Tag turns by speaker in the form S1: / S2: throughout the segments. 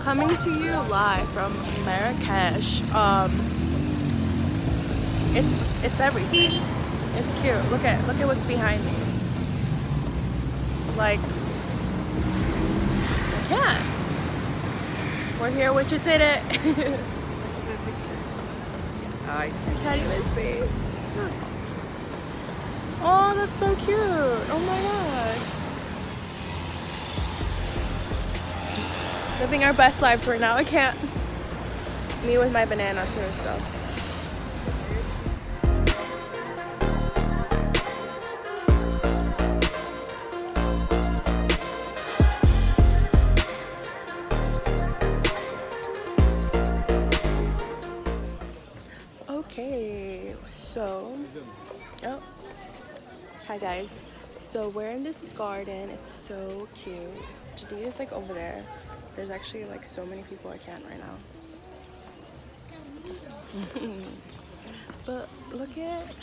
S1: Coming to you live from Marrakesh. Um, it's it's everything. It's cute. Look at look at what's behind me. Like I can't. We're here, Wichita. did it.
S2: the picture. I
S1: can't even see. Oh, that's so cute. Oh my god. Living our best lives right now. I can't. Me with my banana too, so. Okay, so, oh, hi guys. So we're in this garden. It's so cute. Jadida's like over there. There's actually like so many people I can't right now. but look at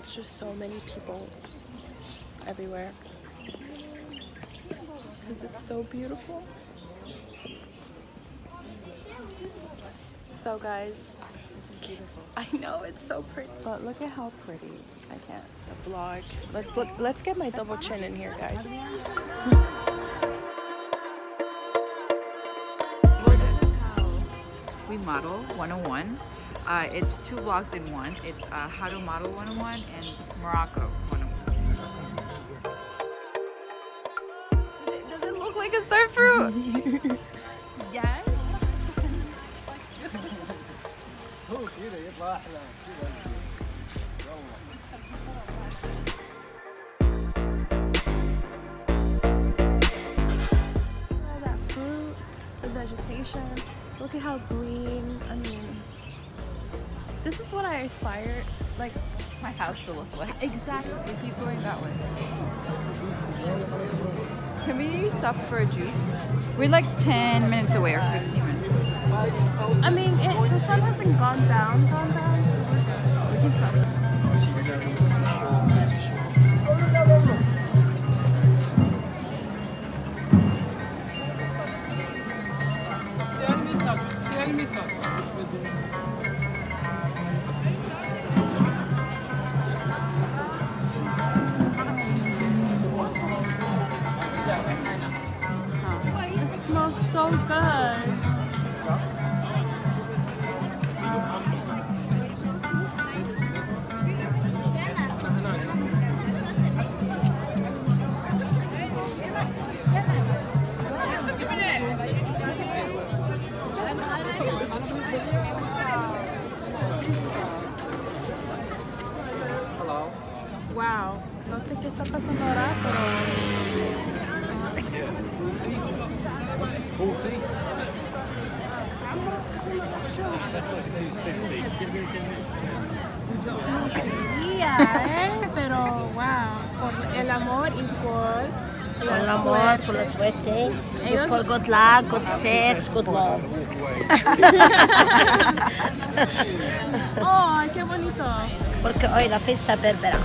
S1: It's just so many people everywhere. Because it's so beautiful. So guys,
S2: beautiful.
S1: I know it's so pretty, but look at how pretty. I can't. The vlog. Let's look. Let's get my double chin in here, guys.
S2: Well, this is how we model 101. Uh, it's two vlogs in one. It's uh, how to model 101 and Morocco 101. Does it look like a surf
S1: vegetation. Look at how green. I mean, this is what I aspire. Like
S2: My house to look like.
S1: exactly.
S2: Keep going that way. Can we stop for a juice? We're like 10 minutes away or 15 minutes.
S1: I mean, it, the sun hasn't gone down, gone down. So. We can stop. It smells so good. No sé qué está pasando ahora, pero quería, ¿eh? Pero wow, por el amor y por la
S3: l'amor,
S1: suerte.
S3: for la suerte,
S1: Ellos-
S3: for good luck, good sex, good love.
S1: ¡Ay, qué bonito!
S3: Porque hoy la festa berbera.